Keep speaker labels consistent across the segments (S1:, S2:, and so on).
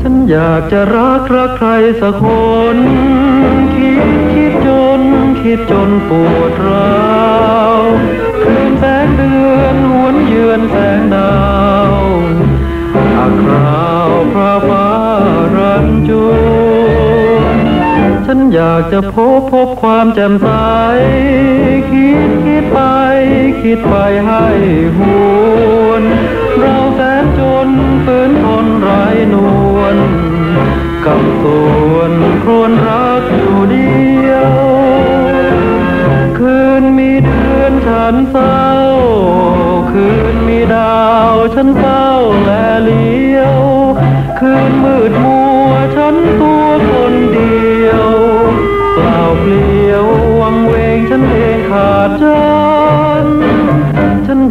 S1: ฉันอยากจะรักรักใครสักคน คิดคิดจน คิดจนปวดร้าวคืนแสงเดือนหวนเยือนแสงดาวอาคราวพระฟ้ารันจวนฉันอยากจะพบพบความแจ่มใสคิดคิด ไปคิดไปให้หวนเราแสนจนฝืนทนไร้นวลกับส่วนครวญรักอยู่เดียว คืนมีเดือนฉันเศร้า คืนมีดาวฉันเศร้าและเลี้ยว คืนมืดมัวฉันตัวคนเดียว เปล่าเปลี่ยววังเวงฉันเองขาดจ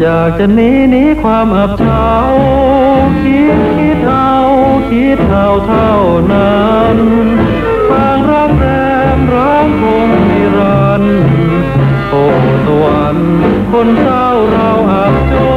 S1: อยากจะหนีหนีความอับเฉาคิดคิดเอาคิดเท่าเท่านั้นฟางรักแรมรักคงนิรันดร์โอ้สวรรค์คนเศร้าเราอับจน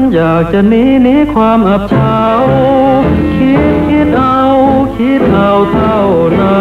S1: นอยากจะหนีหนีความอับเฉาคิดคิดเอา คิดเอาเท่านั้น